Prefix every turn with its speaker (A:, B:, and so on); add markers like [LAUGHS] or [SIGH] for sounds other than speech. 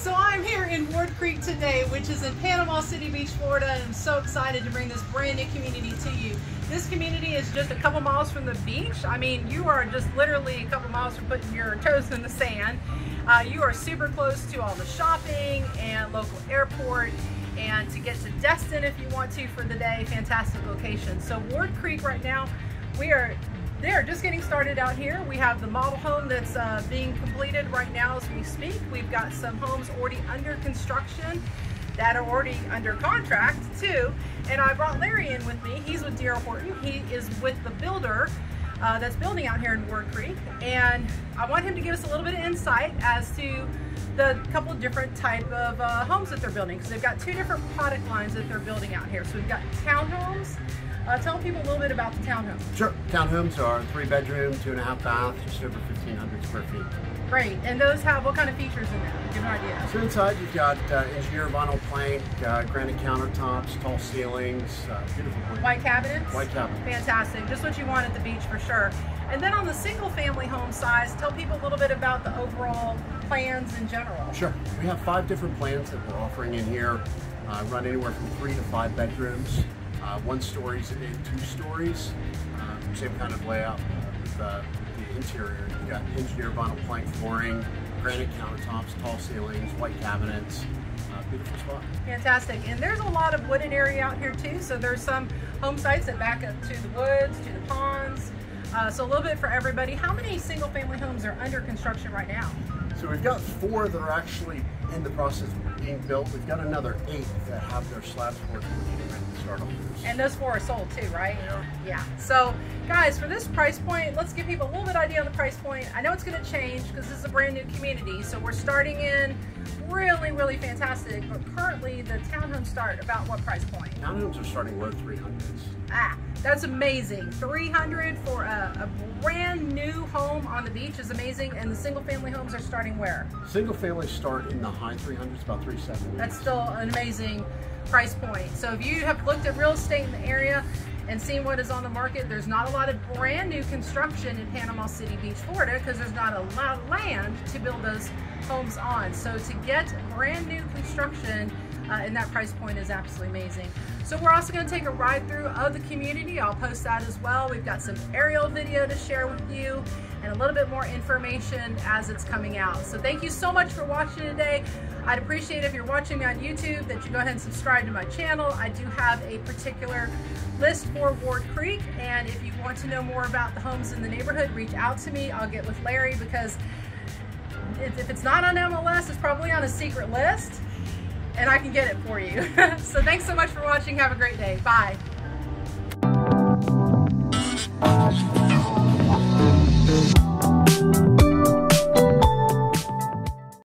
A: So I'm here in Ward Creek today, which is in Panama City Beach, Florida, and I'm so excited to bring this brand new community to you. This community is just a couple miles from the beach. I mean, you are just literally a couple miles from putting your toes in the sand. Uh, you are super close to all the shopping and local airport and to get to Destin if you want to for the day, fantastic location. So Ward Creek right now, we are they're just getting started out here. We have the model home that's uh, being completed right now as we speak. We've got some homes already under construction that are already under contract too. And I brought Larry in with me. He's with D.R. Horton. He is with the builder uh, that's building out here in Ward Creek. And I want him to give us a little bit of insight as to the couple different type of uh, homes that they're building because they've got two different product lines that they're building out here. So we've got townhomes uh, tell people a little bit about the townhomes.
B: Sure. Townhomes are three bedroom, two and a half bath, just over 1,500 square feet.
A: Great. And those have what kind of features in there? Give an idea.
B: So inside you've got uh, engineer vinyl plank, uh, granite countertops, tall ceilings, uh, beautiful.
A: White cabinets?
B: White cabinets.
A: Fantastic. Just what you want at the beach for sure. And then on the single family home size, tell people a little bit about the overall plans in general.
B: Sure. We have five different plans that we're offering in here. Uh, run anywhere from three to five bedrooms. Uh, one stories and two stories. Um, same kind of layout with uh, the interior. You've got engineered vinyl plank flooring, granite countertops, tall ceilings, white cabinets. Uh, beautiful spot.
A: Fantastic. And there's a lot of wooded area out here too. So there's some home sites that back up to the woods, to the ponds. Uh, so a little bit for everybody. How many single family homes are under construction right now?
B: So we've got four that are actually in the process of being built. We've got another eight that have their slabs poured
A: and those four are sold too, right? Yeah. Yeah. So, guys, for this price point, let's give people a little bit idea on the price point. I know it's going to change because this is a brand new community. So we're starting in really, really fantastic. But currently, the townhomes start about what price point?
B: Townhomes are starting low 300s.
A: Ah, that's amazing. 300 for a, a, brand new home on the beach is amazing. And the single family homes are starting where?
B: Single family start in the high 300s, about 370.
A: That's still an amazing price point. So if you have looked at real estate in the area and seen what is on the market, there's not a lot of brand new construction in Panama City Beach, Florida, because there's not a lot of land to build those homes on. So to get brand new construction uh, that price point is absolutely amazing. So we're also going to take a ride through of the community. I'll post that as well. We've got some aerial video to share with you and a little bit more information as it's coming out. So thank you so much for watching today. I'd appreciate if you're watching me on YouTube that you go ahead and subscribe to my channel. I do have a particular list for Ward Creek and if you want to know more about the homes in the neighborhood, reach out to me. I'll get with Larry because if it's not on MLS, it's probably on a secret list and I can get it for you. [LAUGHS] so thanks so much for watching. Have a great day. Bye.